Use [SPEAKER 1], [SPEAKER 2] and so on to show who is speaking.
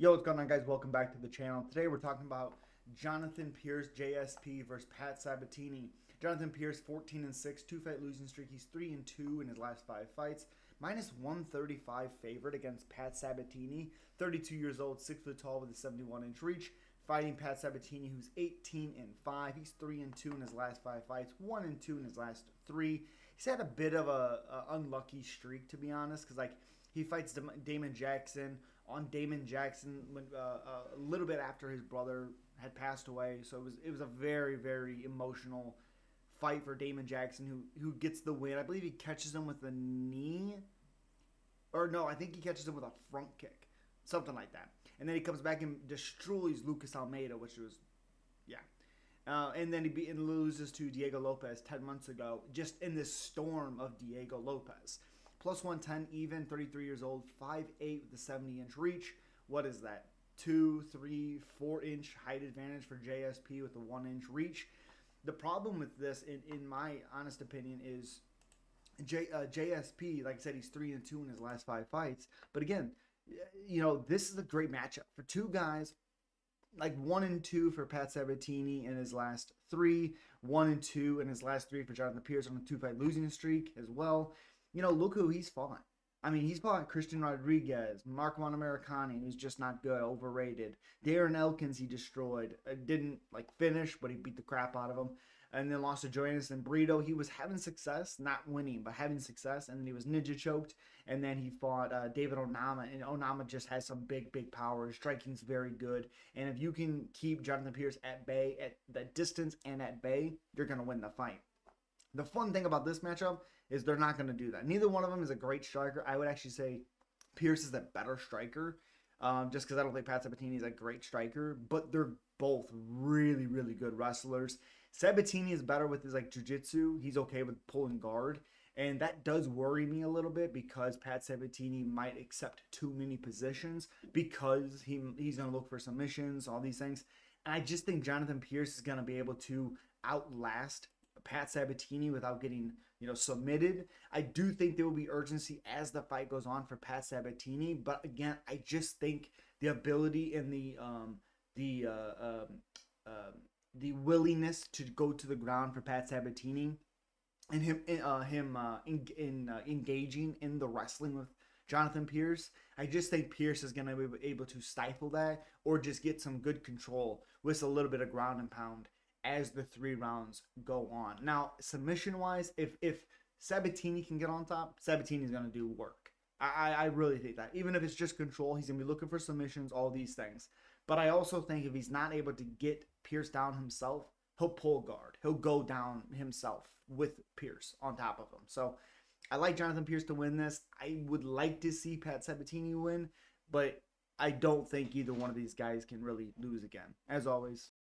[SPEAKER 1] Yo, what's going on, guys? Welcome back to the channel. Today we're talking about Jonathan Pearce JSP versus Pat Sabatini. Jonathan Pearce 14 and 6, two fight losing streak. He's 3 and 2 in his last five fights. Minus 135 favorite against Pat Sabatini, 32 years old, 6 foot tall with a 71 inch reach. Fighting Pat Sabatini, who's 18 and 5. He's 3 and 2 in his last five fights, 1 and 2 in his last three. He's had a bit of a, a unlucky streak, to be honest, because like he fights Damon Jackson on Damon Jackson when, uh, uh, a little bit after his brother had passed away. So it was it was a very very emotional fight for Damon Jackson, who who gets the win. I believe he catches him with a knee, or no, I think he catches him with a front kick, something like that. And then he comes back and destroys Lucas Almeida, which was, yeah. Uh, and then he be, and loses to Diego Lopes 10 months ago, just in this storm of Diego Lopes plus 110 even, 33 years old, 5'8 with a 70 inch reach. What is that? Two, three, four inch height advantage for JSP with a one inch reach. The problem with this, in, in my honest opinion, is J, uh, JSP, like I said, he's three and two in his last five fights. But again, you know, this is a great matchup for two guys like one and two for Pat Sabatini in his last three, one and two in his last three for Jonathan Pearce on a two fight losing streak as well you know, look who he's fought. I mean, he's fought Christian Rodriguez, Makwan Amirkhani, who's just not good, overrated. Darren Elkins, he destroyed. Uh, didn't like finish, but he beat the crap out of him. And then lost to Joanderson Brito. He was having success, not winning, but having success. And then he was ninja choked. And then he fought uh, David Onama. And Onama just has some big, big power. His striking's very good. And if you can keep Jonathan Pearce at bay, at the distance and at bay, you're going to win the fight. The fun thing about this matchup is they're not going to do that. Neither one of them is a great striker. I would actually say Pearce is a better striker, um, just because I don't think Pat Sabatini is a great striker. But they're both really, really good wrestlers. Sabatini is better with his like jujitsu. He's okay with pulling guard. And that does worry me a little bit because Pat Sabatini might accept too many positions because he he's going to look for submissions, all these things. And I just think Jonathan Pearce is going to be able to outlast Pat Sabatini without getting you know submitted. I do think there will be urgency as the fight goes on for Pat Sabatini, but again, I just think the ability and the um, the uh, um, uh, the willingness to go to the ground for Pat Sabatini and him uh, him uh, in, in uh, engaging in the wrestling with Jonathan Pearce. I just think Pearce is going to be able to stifle that or just get some good control with a little bit of ground and pound as the three rounds go on. Now, submission wise, if if Sabatini can get on top, Sabatini's gonna do work. I, I really think that. Even if it's just control, he's gonna be looking for submissions, all these things. But I also think if he's not able to get Pearce down himself, he'll pull guard. He'll go down himself with Pearce on top of him. So I like Jonathan Pearce to win this. I would like to see Pat Sabatini win, but I don't think either one of these guys can really lose again. As always,